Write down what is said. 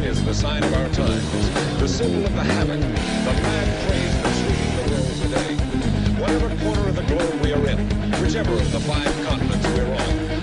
Revolution is the sign of our times, the symbol of the havoc, the mad craze that's sweeping the world today. Whatever corner of the globe we are in, whichever of the five continents we're on,